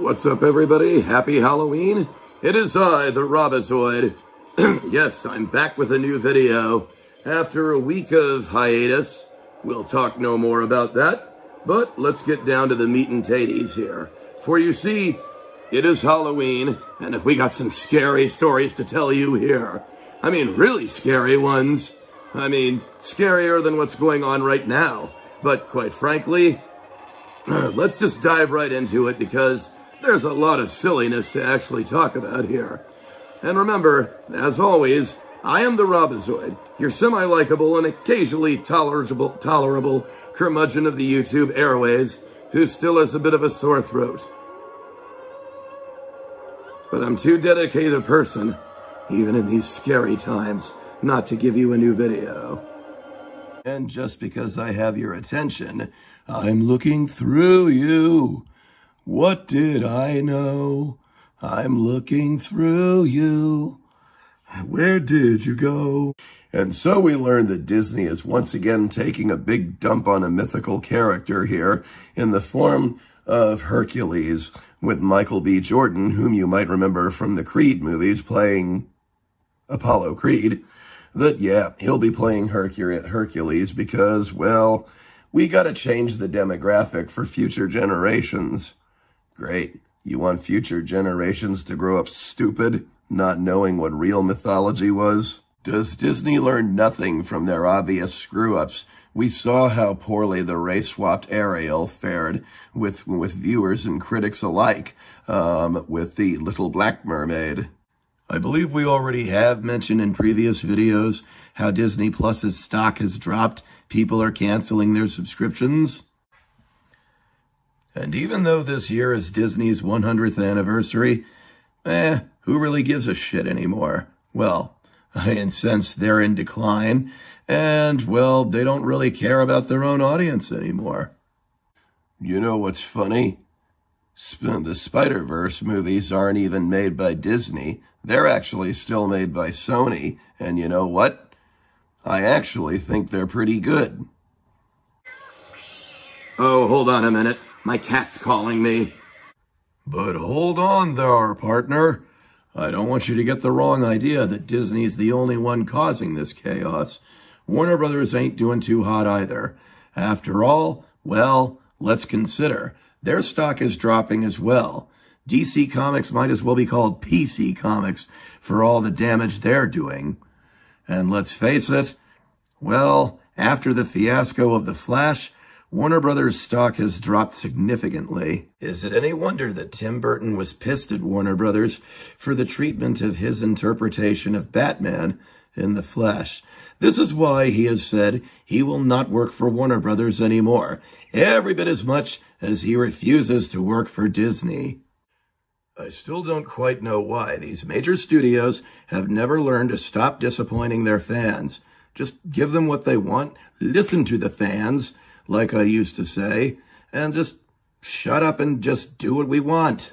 What's up, everybody? Happy Halloween. It is I, the Robbizoid. yes, I'm back with a new video. After a week of hiatus, we'll talk no more about that, but let's get down to the meat and taties here. For you see, it is Halloween, and if we got some scary stories to tell you here, I mean, really scary ones. I mean, scarier than what's going on right now. But quite frankly, let's just dive right into it because there's a lot of silliness to actually talk about here. And remember, as always, I am the Robbizoid, your semi-likable and occasionally tolerable, tolerable curmudgeon of the YouTube airways who still has a bit of a sore throat. But I'm too dedicated a person, even in these scary times, not to give you a new video. And just because I have your attention, I'm looking through you. What did I know? I'm looking through you. Where did you go? And so we learn that Disney is once again taking a big dump on a mythical character here in the form of Hercules with Michael B. Jordan, whom you might remember from the Creed movies playing Apollo Creed. That, yeah, he'll be playing Hercules because, well, we got to change the demographic for future generations. Great. You want future generations to grow up stupid, not knowing what real mythology was? Does Disney learn nothing from their obvious screw-ups? We saw how poorly the race-swapped Ariel fared with, with viewers and critics alike um, with the Little Black Mermaid. I believe we already have mentioned in previous videos how Disney Plus's stock has dropped. People are canceling their subscriptions. And even though this year is Disney's 100th anniversary, eh, who really gives a shit anymore? Well, and since they're in decline, and, well, they don't really care about their own audience anymore. You know what's funny? The Spider-Verse movies aren't even made by Disney. They're actually still made by Sony. And you know what? I actually think they're pretty good. Oh, hold on a minute. My cat's calling me. But hold on there, partner. I don't want you to get the wrong idea that Disney's the only one causing this chaos. Warner Brothers ain't doing too hot either. After all, well, let's consider. Their stock is dropping as well. DC Comics might as well be called PC Comics for all the damage they're doing. And let's face it, well, after the fiasco of The Flash, Warner Brothers stock has dropped significantly. Is it any wonder that Tim Burton was pissed at Warner Brothers for the treatment of his interpretation of Batman in The Flash? This is why he has said he will not work for Warner Brothers anymore, every bit as much as he refuses to work for Disney. I still don't quite know why these major studios have never learned to stop disappointing their fans. Just give them what they want, listen to the fans, like I used to say, and just shut up and just do what we want.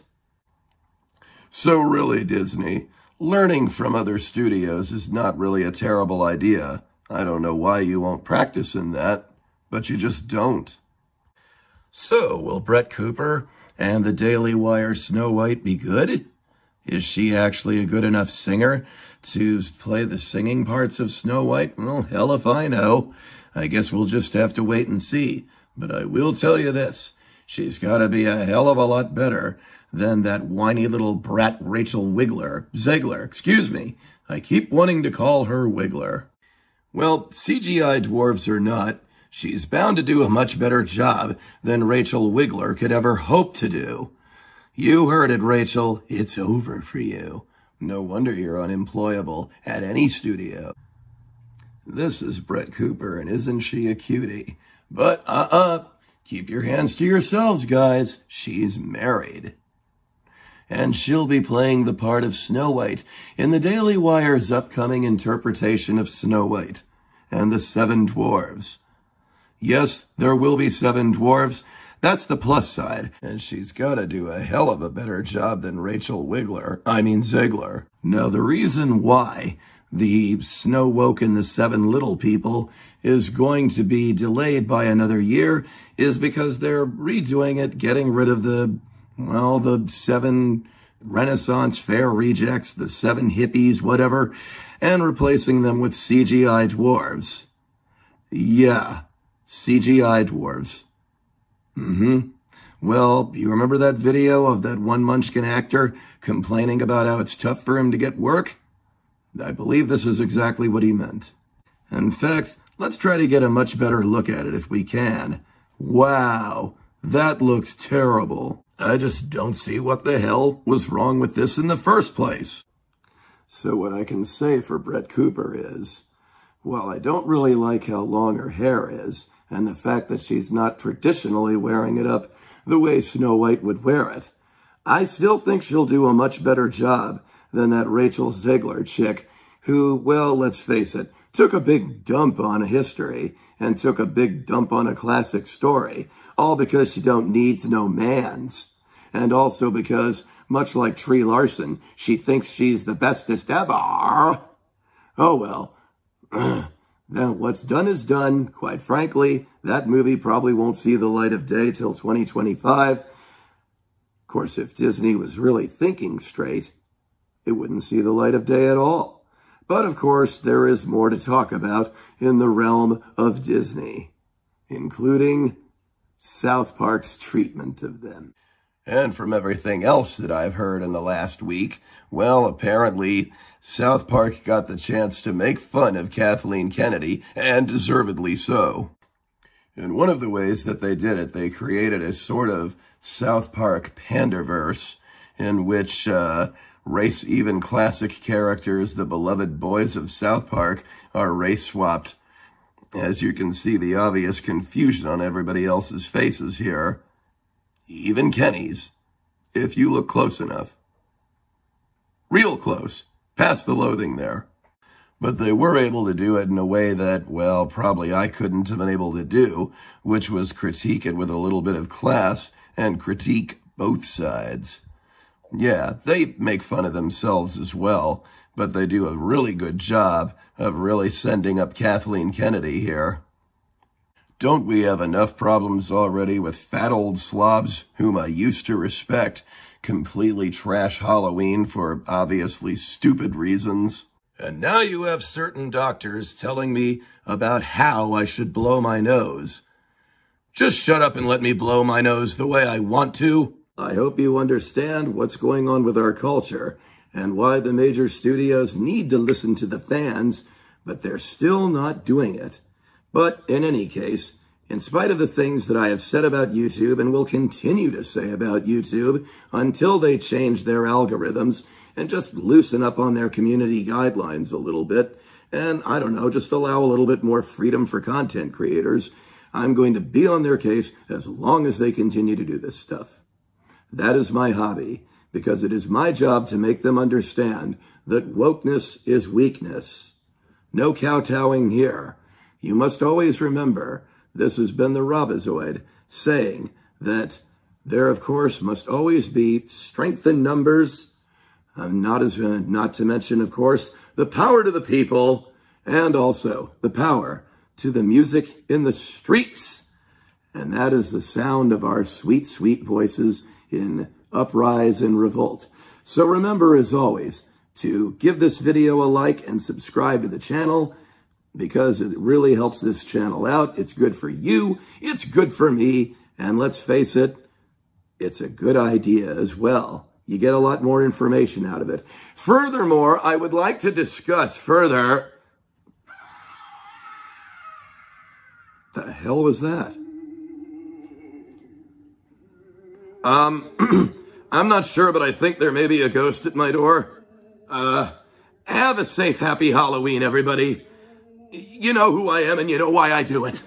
So really, Disney, learning from other studios is not really a terrible idea. I don't know why you won't practice in that, but you just don't. So, will Brett Cooper and the Daily Wire Snow White be good? Is she actually a good enough singer to play the singing parts of Snow White? Well, hell if I know. I guess we'll just have to wait and see. But I will tell you this, she's got to be a hell of a lot better than that whiny little brat Rachel Wiggler, Zegler, excuse me. I keep wanting to call her Wiggler. Well, CGI dwarves or not, she's bound to do a much better job than Rachel Wiggler could ever hope to do. You heard it, Rachel. It's over for you. No wonder you're unemployable at any studio. This is Brett Cooper, and isn't she a cutie? But, uh-uh, keep your hands to yourselves, guys. She's married. And she'll be playing the part of Snow White in the Daily Wire's upcoming interpretation of Snow White and the Seven Dwarves. Yes, there will be seven dwarves. That's the plus side. And she's got to do a hell of a better job than Rachel Wiggler. I mean, Zegler. Now, the reason why the Snow Woke and the Seven Little People is going to be delayed by another year is because they're redoing it, getting rid of the well, the seven Renaissance fair rejects, the seven hippies, whatever, and replacing them with CGI dwarves. Yeah, CGI dwarves. Mm-hmm. Well, you remember that video of that one Munchkin actor complaining about how it's tough for him to get work? I believe this is exactly what he meant. In fact, let's try to get a much better look at it if we can. Wow, that looks terrible. I just don't see what the hell was wrong with this in the first place. So what I can say for Brett Cooper is, well, I don't really like how long her hair is, and the fact that she's not traditionally wearing it up the way Snow White would wear it. I still think she'll do a much better job than that Rachel Zegler chick who, well, let's face it, took a big dump on history and took a big dump on a classic story, all because she don't needs no mans. And also because, much like Brie Larson, she thinks she's the bestest ever. Oh well. Now, what's done is done. Quite frankly, that movie probably won't see the light of day till 2025. Of course, if Disney was really thinking straight, it wouldn't see the light of day at all. But of course, there is more to talk about in the realm of Disney, including South Park's treatment of them. And from everything else that I've heard in the last week, well, apparently South Park got the chance to make fun of Kathleen Kennedy, and deservedly so. In one of the ways that they did it, they created a sort of South Park panderverse in which uh, race-even classic characters, the beloved boys of South Park, are race-swapped. As you can see, the obvious confusion on everybody else's faces here even Kenny's, if you look close enough. Real close, past the loathing there. But they were able to do it in a way that, well, probably I couldn't have been able to do, which was critique it with a little bit of class and critique both sides. Yeah, they make fun of themselves as well, but they do a really good job of really sending up Kathleen Kennedy here. Don't we have enough problems already with fat old slobs whom I used to respect completely trash Halloween for obviously stupid reasons? And now you have certain doctors telling me about how I should blow my nose. Just shut up and let me blow my nose the way I want to. I hope you understand what's going on with our culture and why the major studios need to listen to the fans, but they're still not doing it. But in any case, in spite of the things that I have said about YouTube and will continue to say about YouTube until they change their algorithms and just loosen up on their community guidelines a little bit, and I don't know, just allow a little bit more freedom for content creators, I'm going to be on their case as long as they continue to do this stuff. That is my hobby, because it is my job to make them understand that wokeness is weakness. No kowtowing here. You must always remember, this has been the Robbizoid saying that there, of course, must always be strength in numbers, uh, not, as, uh, not to mention, of course, the power to the people, and also the power to the music in the streets. And that is the sound of our sweet, sweet voices in uprise and revolt. So remember, as always, to give this video a like and subscribe to the channel because it really helps this channel out. It's good for you. It's good for me. And let's face it, it's a good idea as well. You get a lot more information out of it. Furthermore, I would like to discuss further. The hell was that? Um, I'm not sure, but I think there may be a ghost at my door. Uh, have a safe, happy Halloween, everybody you know who I am and you know why I do it.